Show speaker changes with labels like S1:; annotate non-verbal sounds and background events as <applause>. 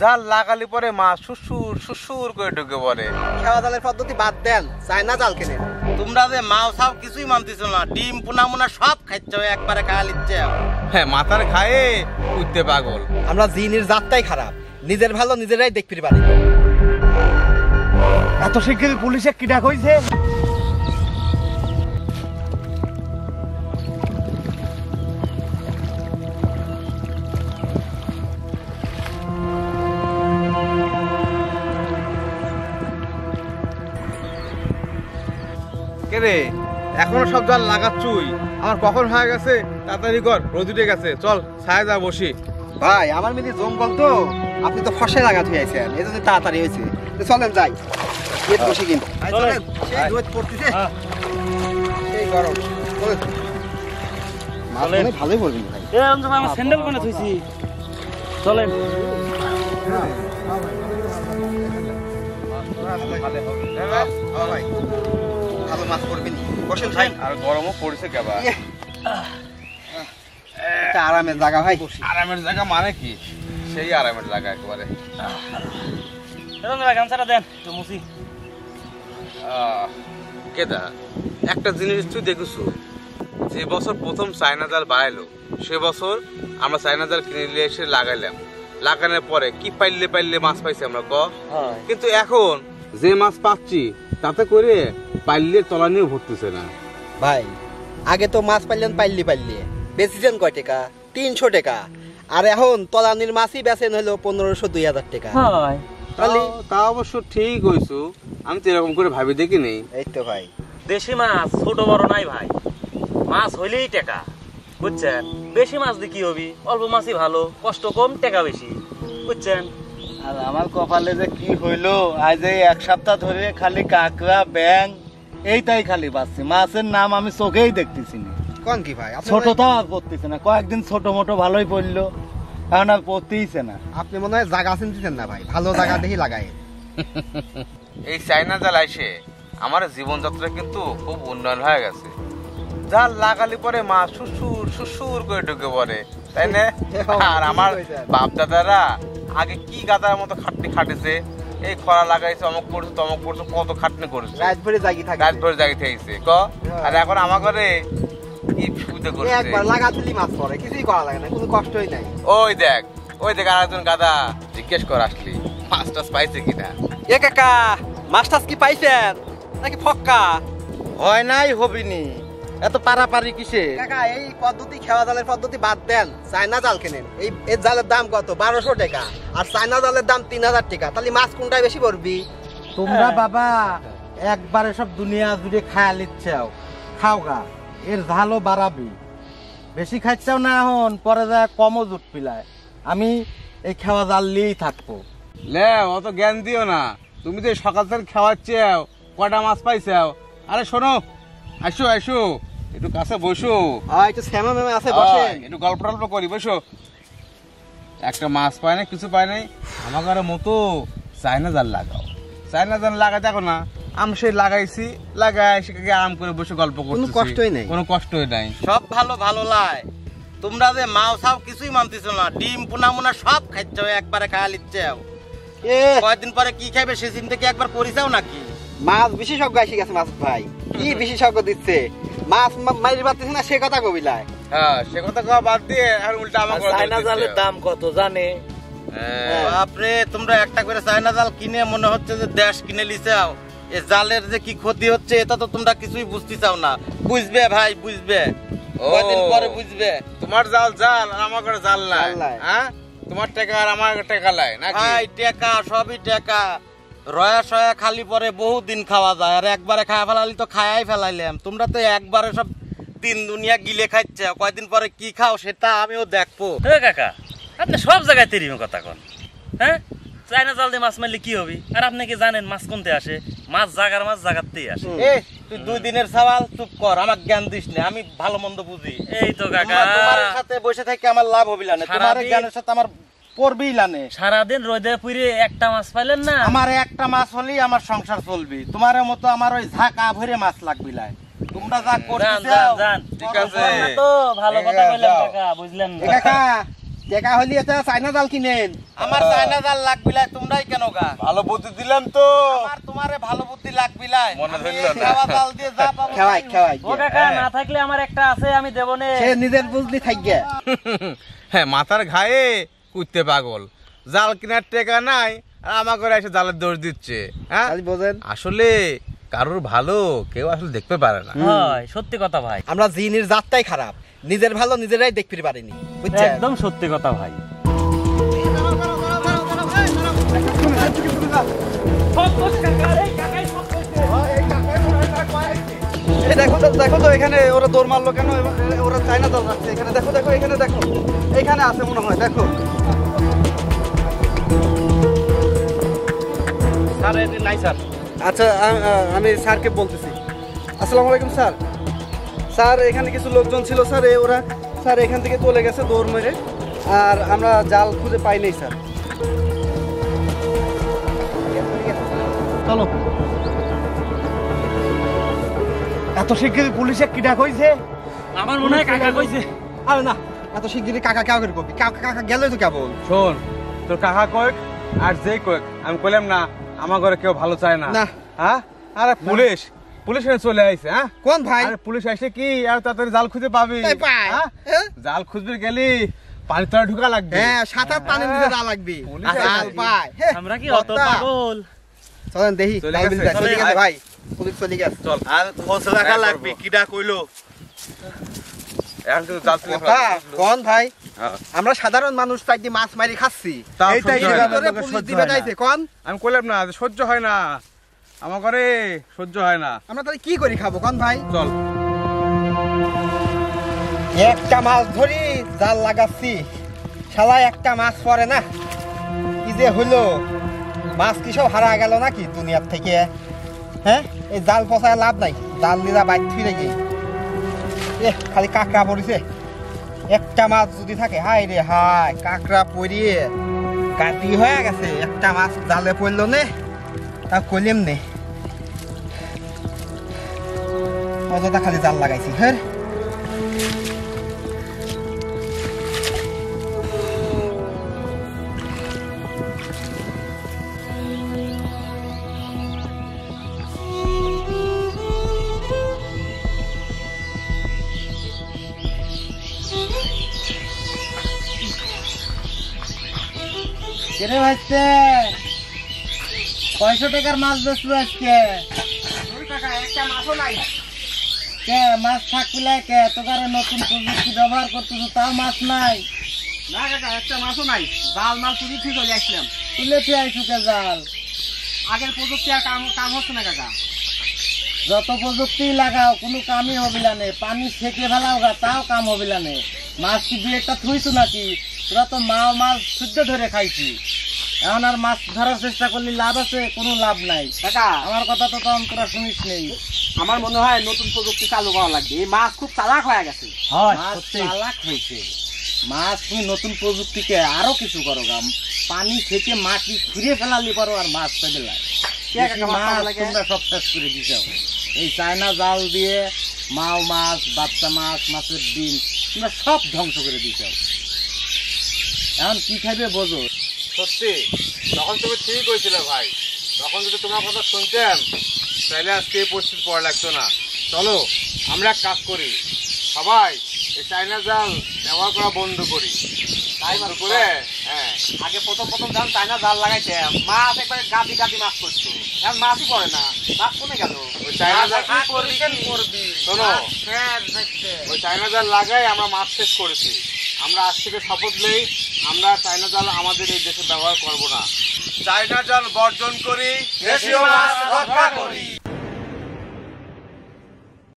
S1: জাল লাগালি পরে মাছ সুসুর সুসুর করে ঢুকে পড়ে।
S2: খেওয়া জালের পদ্ধতি বাদ দেন চায়না জাল কেনেন।
S3: তোমরা যে মাও সাও কিছুই মানতেছ না ডিম পোনা মোনা সব খাইছ একবারে খাওয়া লিচ্ছে
S1: হ্যাঁ মাথার খায়ে উঠতে পাগল।
S2: আমরা জিনের জাতটাই খারাপ নিজের ভালো নিজেরাই দেখতে পারি।
S4: এত শিগগির পুলিশে কি ডাক
S1: কে রে? এখনও সব জাল লাগাচ্ছুই। আমার কখন হয়ে গেছে? তাড়াতাড়ি কর রোদ উঠে গেছে। চল ছায়া যা বসি।
S2: ভাই আমার মিলি জঙ্গল তো। আপনি তো ফসে লাগাতে হয়েছেন। এই জন্য তাড়াতাড়ি হয়েছে। তো চলেন যাই। গেট বসে কিন্তু। চলেন। সেই রোদ পড়তেছে। সেই গরম। চলেন। মাছ হয় ভালোই পড়বেন ভাই।
S4: আমার স্যান্ডেল কোনে থইছি চলেন।
S2: হ্যাঁ ভাই। ভালো মাছ পড়বেন বসেন ভাই।
S1: আর গরমও পড়েছে কেবা
S2: ইয়ে। একটা আরামের জায়গা ভাই।
S1: আরামের জায়গা মানে কি? সেই আরামের জায়গা একেবারে।
S4: গামছাটা দেন। একটু মুসি
S1: আহ, কেদা একটা জিনিস তুই দেখেছ যে বছর প্রথম চায়না জাল বাড়াইলো সে বছর আমরা চায়না জাল কিনে নিয়ে এসে লাগাইলাম। লাগানোর পরে কি পাইলে পাইলে মাছ পাইছি আমরা ক? কিন্তু এখন যে মাছ পাচ্ছি তাতে করে পাইলে তলা নিয়ে ভরতেছে না।
S2: ভাই আগে তো মাছ পাইলেন পাইলি পাইলি। বেচিছেন কয় টাকা? তিনশো টাকা। আর এখন তলানির মাছই বেচেন হলো পনেরোশো দুই হাজার টাকা। তাহলে?
S1: তা অবশ্য ঠিক হইছু। আমি তো এরকম করে ভাবি দেখি নেই।
S2: এই তো ভাই।
S4: দেশি মাছ ছোট বড় নাই ভাই। মাছ হইলেই টাকা বুঝছেন? বেশি মাছ দিয়ে কি হবি? অল্প মাছই ভালো কষ্ট কম টাকা বেশি বুঝছেন?
S5: আর আমার কপালে যে কি হইল আজ এই এক সপ্তাহ ধরে খালি কাকড়া ব্যাং এইটাই খালি পাচ্ছি। মাছের নাম আমি চোখেই দেখতেছি না।
S2: কোন কি ভাই?
S5: ছোটটাও আর পড়তেছে না। কয়েকদিন ছোট মোটো ভালোই পড়ল। কারণ আর পড়তেইছে না।
S2: আপনি মনে হয় জায়গা চিনতেছেন না ভাই? ভালো জায়গা <laughs> দেখি লাগাই।
S1: এই চাইনা জাল আইসে আমার জীবনযাত্রা কিন্তু খুব উন্নয়ন হয়ে গেছে। জাল লাগালি পরে মা সুসুর সুসুর করে ঢুকে পড়ে তাই না? <laughs> আর আমার বাপ দাদারা আগে কি গাদার মতো খাটনি খাটেছে? এই খরা লাগাইছে অমক করছে তমক করছে কত খাটনি করেছে।
S2: রাত ভরে জাগি থাকে।
S1: গাছ ভরে জাগি থেকেছে ক? আর এখন আমার ঘরে কি সুবিধা করছে?
S2: একবার লাগা তুলি মাছ পড়ে কিছুই করা লাগে না কোনো কষ্টই নাই।
S1: ওই দেখ ওই দেখ আর একজন গাদা জিজ্ঞেস কর আসলি মাছ টাছ পাইছে কিনা?
S2: এ কাকা মাছ টাছ কি পাইছেন? নাকি ফক্কা?
S5: হয় নাই হবিনি। এত পারাপারি কিসে
S2: কাকা এই পদ্ধতি খেওয়া জালের পদ্ধতি বাদ দেন। চায়না জাল কেনেন। এই এর জালের দাম কত? বারোশো টাকা। আর চায়না জালের দাম তিন হাজার টাকা। তাহলে মাছ কোনটায় বেশি পড়বি
S5: তোমরা বাবা একবারে সব দুনিয়া জুড়ে খায়া লিচ্ছাও। খাও গা এর ঝালও বাড়াবি। বেশি খাচ্ছাও না এখন পরে যায় কমও জুট পিলায়। আমি এই খাওয়া জাল নিয়েই থাকব।
S1: লে অত জ্ঞান দিও না। তুমি তো সকাল থেকে খাওয়াচ্ছাও কটা মাছ পাইছাও। আরে শোনো আসো আসো। একটু কাছে বসো।
S2: একটু শ্যামা ম্যামে আছে বসে
S1: একটু গল্প টল্প করি বসো। একটা মাছ পায় না কিছু পায় নাই। আমার মতো চায়না জাল লাগাও। চায়না জাল লাগাই দেখো না আমি সেই লাগাইছি লাগাই সেটাকে আরাম করে বসে গল্প করছি
S2: কষ্টই নাই।
S1: কোনো কষ্টই নাই।
S3: সব ভালো ভালো লাই। তোমরা যে মাও সাও কিছুই মানতেছ না। ডিম পোনা মোনা সব খাইছ একবারে খাওয়া লিচ্ছে কয়েকদিন পরে কি খাইবে সে চিন্তা কি একবার করিসাও নাকি?
S2: মাছ বিশেষজ্ঞ এসে গেছে মাছ ভাই। কি বিশেষজ্ঞ দিচ্ছে? মাছ মা- মারি পারতেছে না? সে কথা কবিলায়।
S1: হ্যাঁ সে কথা কওয়া বাদ দিয়ে এখন উল্টা আমার ঘরে
S5: চাইনা জালের দাম কত জানে?
S1: হ্যাঁ।
S3: বাপরে তোমরা একটা করে চায়না জাল কিনে মনে হচ্ছে যে দেশ কিনে লিছাও এ জালের যে কি ক্ষতি হচ্ছে এটা তো তোমরা কিছুই বুঝতে চাও না। বুঝবে ভাই বুঝবে। কয়দিন পরে বুঝবে।
S1: তোমার জাল জাল আর আমার করে জাল নাই। হ্যাঁ? তোমার টাকা আর আমার টাকা লাই নাকি?
S3: ভাই টেকা সবই টেকা। রয়া সয়া খালি পরে বহু দিন খাওয়া যায়। আর একবারে খাওয়া ফেলালি তো খায়াই ফেলাইলাম। তোমরা তো একবারে সব তিন দুনিয়া গিলে খাচ্ছে কয়দিন পরে কি খাও সেটা আমিও দেখব।
S4: এ কাকা আপনি সব জায়গায় তেরি কথা কন। হ্যাঁ? চাইনা জাল দিয়ে মাছ মারলে কি হবি? আর আপনি কি জানেন মাছ কোনতে আসে? মাছ জাগার মাছ জাগাতেই আসে।
S3: তুই দুই দিনের সওয়াল চুপ কর আমার জ্ঞান দিস না আমি ভালো মন্দ বুঝি।
S4: এই তো কাকা।
S3: তোমার সাথে বসে থেকে আমার লাভ হবিলা না তোমার জ্ঞানের সাথে আমার পড়বেই লানে।
S4: সারাদিন রোদে পুড়ে একটা মাছ পাইলেন না?
S5: আমার একটা মাছ হলেই আমার সংসার চলবে। তোমার মতো আমার ওই ঝাঁকা ভরে মাছ লাগবে লাই। তোমরা যা
S1: ঠিক আছে।
S4: তো ভালো কথা কাকা বুঝলেন
S5: কাকা
S2: টেকা হলি এটা চাইনা জাল কিনেন।
S3: আমার চায়না জাল লাগবিলাই তোমরাই কেন গা?
S1: ভালো বুদ্ধি দিলাম তো।
S3: আমার তোমারে ভালো বুদ্ধি লাগবিলাই
S1: মনে
S3: আমি
S1: ধরলো না।
S3: খাওয়া জাল দিয়ে যা পাবো
S2: খেওয়াই খেওয়াই।
S4: ও কাকা না থাকলে আমার একটা আছে আমি দেবো নে।
S2: সে নিজের বুঝলি থাকবে
S1: হ্যাঁ মাথার ঘায়ে কুইতে পাগল। জাল কেনার টেকা নাই আর আমার করে এসে জালের দোষ দিচ্ছে হ্যাঁ?
S2: বোঝেন।
S1: আসলে কারোর ভালো কেউ আসলে দেখতে পারে না।
S4: হয় সত্যি কথা ভাই।
S2: আমরা জিনির জাতটাই খারাপ নিজের ভালো নিজেরাই দেখতে পারিনি বুঝছেন?
S4: একদম সত্যি কথা ভাই।
S2: দেখো তো এখানে ওরা দৌড় মারলো কেন? ওরা চাইনা দল রাখছে এখানে। দেখো দেখো এখানে দেখো। এখানে আছে মনে হয় দেখো।
S4: স্যার নাই স্যার।
S2: আচ্ছা আমি স্যারকে বলতেছি। আসসালামু আলাইকুম স্যার। স্যার এখানে কিছু লোকজন ছিল স্যার এ ওরা স্যার এখান থেকে চলে গেছে দৌড় মেরে। আর আমরা জাল খুঁজে পাই নাই স্যার। চলো। এত শিগগিরই পুলিশে কি ডাক হইছে
S4: আমার মনে হয় কাকা কইছে।
S2: আরে না এত শিগগিরই কাকা কেউ করে কবি? কাকা কাকা গেলে তো কেবল।
S1: শোন তোর কাকা কয়েক আর যে কয়েক আমি কইলাম না আমার ঘরে কেউ ভালো চায় না।
S2: না।
S1: হ্যাঁ? আরে পুলিশ পুলিশ এখানে চলে আইছে হ্যাঁ?
S2: কোন ভাই?
S1: আরে পুলিশ এসে কি? আর তাড়াতাড়ি জাল খুঁজে পাবি। হ্যাঁ?
S2: হ্যাঁ?
S1: জাল খুঁজবে গেলি পানি তলা ঢুকা লাগবে।
S2: হ্যাঁ সাত আট পানির মধ্যে যা লাগবে। হ্যাঁ,
S4: আমরা কি অত পাগল?
S2: চলেন দেখি
S1: চলে গেছে?
S2: ভাই। আমরা সাধারণ মানুষ মাছ মারি খাচ্ছি
S1: আমি না সহ্য হয় না আমার ঘরে সহ্য হয় না
S2: আমরা তাহলে কি করি খাব ভাই
S1: চল
S2: একটা মাছ ধরি জাল লাগাচ্ছি শালা একটা মাছ পড়ে না কি যে হলো মাছ কি সব হারা গেল নাকি দুনিয়ার থেকে হ্যাঁ? এই জাল পচায় লাভ নাই। জাল দিয়ে বাইক থুই নাকি এ খালি কাঁকড়া পড়িছে। একটা মাছ যদি থাকে হাই রে হাই কাঁকড়া পড়িয়ে কাটি হয়ে গেছে। একটা মাছ জালে পড়ল নে তা কলিম নে। অযথা খালি জাল লাগাইছি হ্যাঁ? কেরে ভাইছে কয়শো টাকার মাছ বেচলো আজকে? কে মাছ থাকলে কে? তোকার নতুন প্রযুক্তি ব্যবহার করতেছো তাও মাছ নাই। না কাকা একটা মাছও নাই। জাল মাছ তুলি ঠিক আসলাম। তুলে ঠিক আইসু কে জাল? আগের প্রযুক্তি আর কাম কাম হচ্ছে না কাকা। যত প্রযুক্তি লাগাও কোনো কামই হবে না। পানি সেকে ফেলাও গা তাও কাম হবে না। মাছ কি দুই একটা থুইছো নাকি? তোরা তো মা মাছ শুদ্ধ ধরে খাইছি। এখন আর মাছ ধরার চেষ্টা করলে লাভ আছে কোনো লাভ নাই। কাকা। আমার কথা তো তখন তোরা শুনিস নেই। আমার মনে হয় নতুন প্রযুক্তি চালু করা লাগবে। এই মাছ খুব চালাক হয়ে গেছে। মাছ চালাক হয়েছে। মাছ তুমি নতুন প্রযুক্তিকে আরও কিছু করো গা। পানি থেকে মাটি ঘুরে ফেলালি পারো আর মাছ পেতে লাগে মাছ তোমরা সব শেষ করে দিছো। এই চায়না জাল দিয়ে মাও মাছ বাচ্চা মাছ মাছের ডিম তোমরা সব ধ্বংস করে দিছো। এখন কি খাইবে বোঝো
S1: সত্যি তখন তুমি ঠিক হয়েছিল ভাই। তখন যদি তোমার কথা শুনতাম তাহলে আজকে এই পরিস্থিতি পড়া লাগতো না। চলো আমরা এক কাজ করি। সবাই এই চাইনা জাল ব্যবহার করা বন্ধ করি। তাই বন্ধ করে হ্যাঁ।
S3: আগে প্রথম প্রথম যখন চায়না জাল লাগাইতাম মাছ একবারে গাদি গাদি মাছ করতো। এখন মাছই পড়ে না। মাছ কমে গেল।
S1: ওই চাইনা জাল
S3: কি করবি?
S1: শোনো। ওই চাইনা জাল লাগাই আমরা মাছ শেষ করেছি। আমরা আজ থেকে শপথ নেই। আমরা চায়না জাল আমাদের এই দেশে ব্যবহার করব না। চায়না জাল বর্জন করি
S3: দেশীয় মাছ রক্ষা করি।